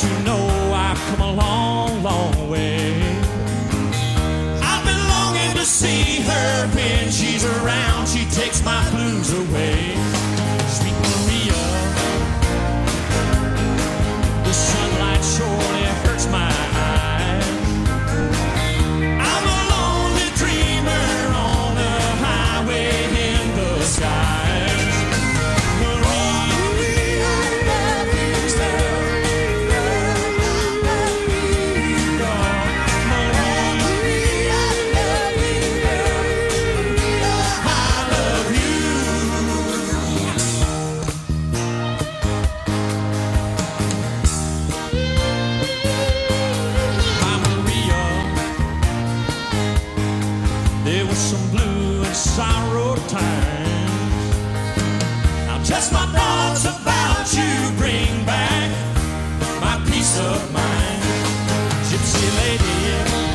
You know I've come a long, long way? I've been longing to see her when she's around. She takes my blues away. Just my thoughts about you bring back my peace of mind. Gypsy lady,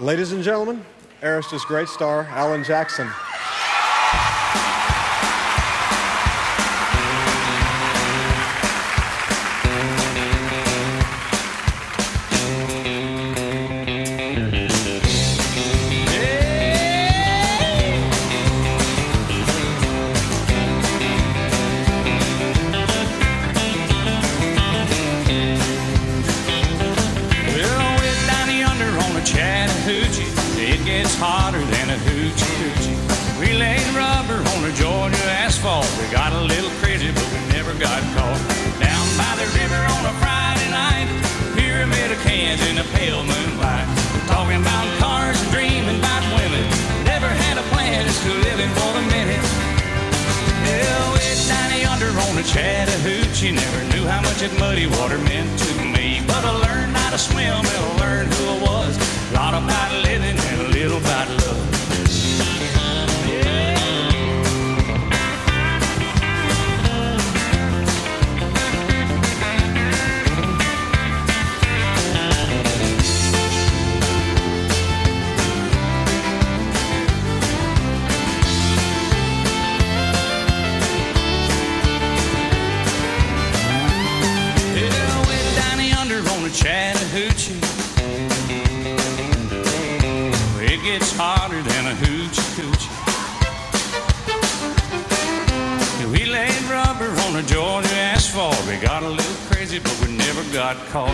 Ladies and gentlemen, Arista's great star, Alan Jackson. Chattahoochee, it gets hotter than a hoochie coochie. We laid rubber on the Georgia asphalt. We got a little crazy, but we never got caught. Down by the river on a Friday night, pyramid of cans in the pale moonlight. Talking about cars and dreaming about women. Never had a plan, just to living for the minute. Way down yonder on the Chattahoochee, never knew how much that muddy water meant to me. But I learned how to swim and I learned who I was. A lot about living and a little about love. A hoochie coochie. We laid rubber on the Georgia asphalt. We got a little crazy, but we never got caught.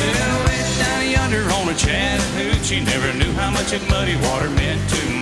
Well, down yonder on the Chattahoochee, never knew how much that muddy water meant to me.